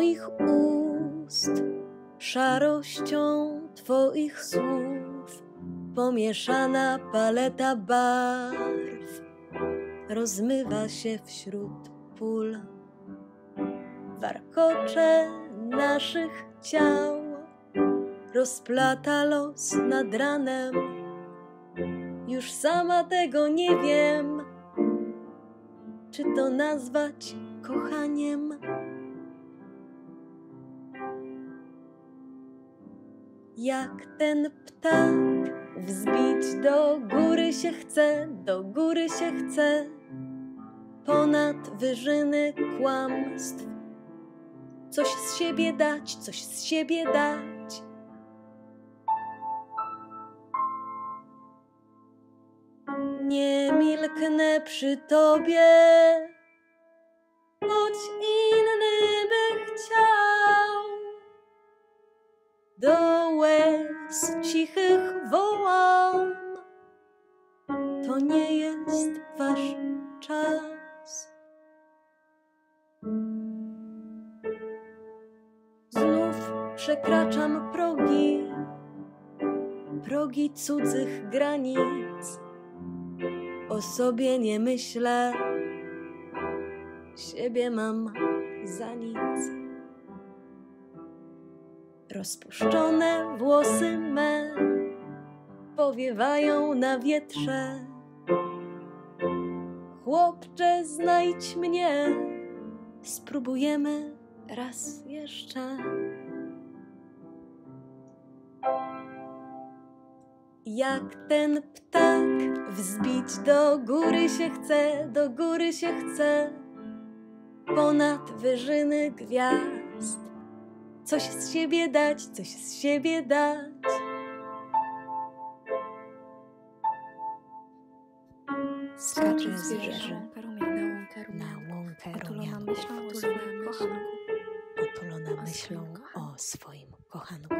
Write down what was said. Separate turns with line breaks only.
Twoich ust, szarością Twoich słów, pomieszana paleta barw rozmywa się wśród pól. Warkocze naszych ciał rozplata los nad ranem. Już sama tego nie wiem, czy to nazwać kochaniem. Jak ten ptak wzbić do góry się chce, do góry się chce, ponad wyżyny kłamstw. Coś z siebie dać, coś z siebie dać. Nie milknę przy tobie, choć inny by chciał. Do łez cichych wołam, to nie jest wasz czas. Znów przekraczam progi, progi cudzych granic. O sobie nie myślę, siebie mam za nic. Rozpuszczone włosy me powiewają na wietrze. Chłopcze, znajdź mnie, spróbujemy raz jeszcze. Jak ten ptak wzbić do góry się chce, do góry się chce, ponad wyżyny gwiazd. Coś z siebie dać, coś z siebie dać.
Skacze zwierzę na łąkę
Otulona
rumianą,
myślą o swoim kochanku.
otulona myślą o swoim kochanku.